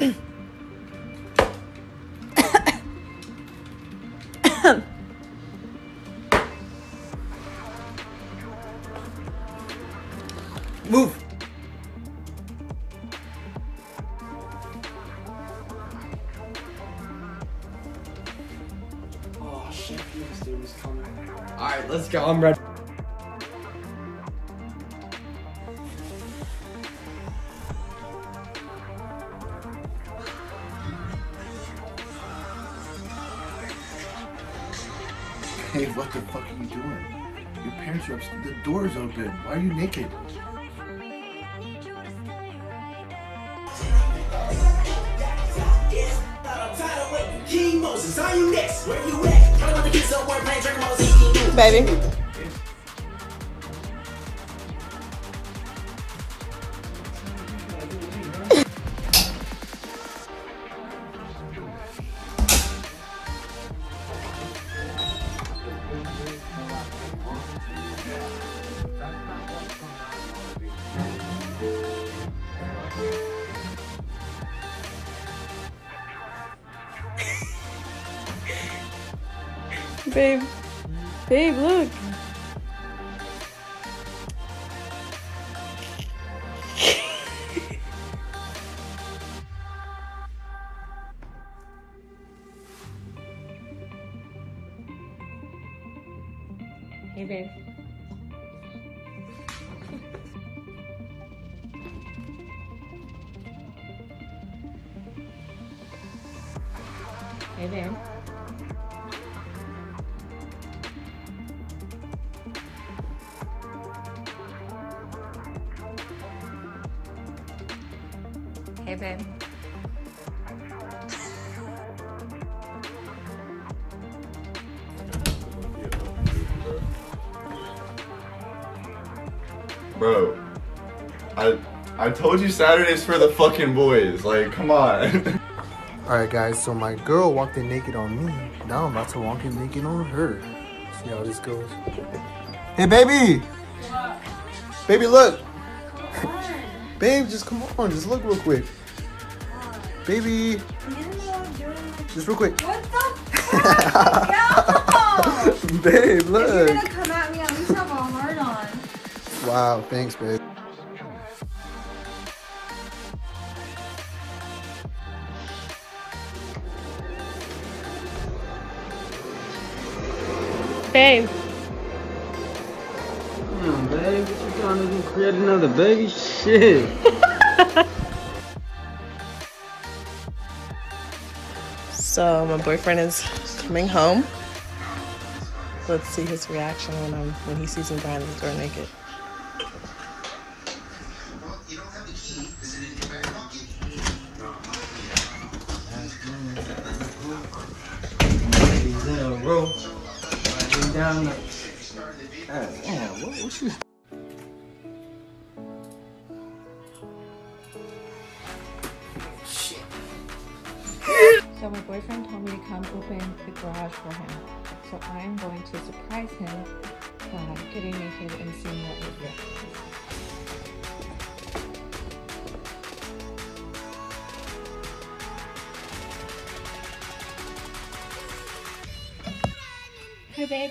Move. Oh shit, this dude is coming. Alright, let's go. I'm ready. Are you doing? Your parents are upstairs. The door's open. Why are you naked? King Babe. Babe, look. Hey, babe. Hey, babe. Hey, babe. Bro, I I told you Saturdays for the fucking boys. Like, come on. Alright, guys, so my girl walked in naked on me. Now I'm about to walk in naked on her. See how this goes. Hey, baby! Baby, look! Babe, just come on. Just look real quick. Baby! Just real quick. What the fuck? Babe, look! Wow, thanks, babe. Babe. Damn, babe, what you trying to do? Create another baby? Shit. So my boyfriend is coming home. Let's see his reaction when I'm when he sees me behind the door naked. Damn, bro. Lay down. the- God damn, what, what you? So my boyfriend told me to come open the garage for him. So I am going to surprise him by getting naked and seeing what his reaction is. Hey babe.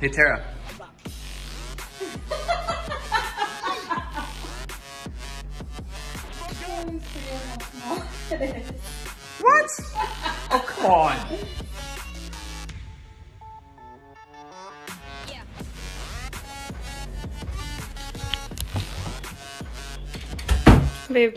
Hey, Tara. What? Oh, come on. Babe.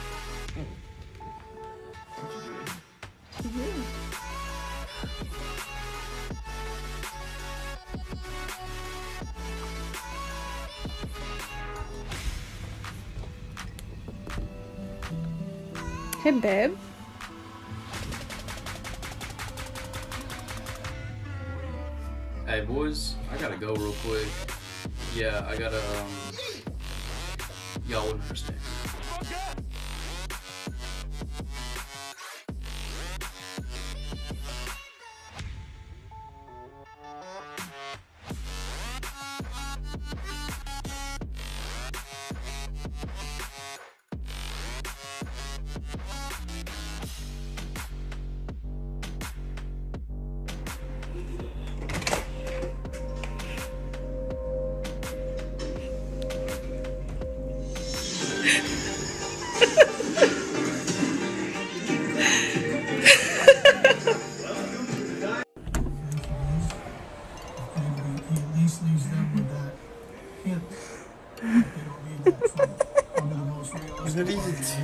Hey, babe. Hey boys, I gotta go real quick. Yeah, I gotta um y'all wouldn't understand.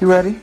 You ready?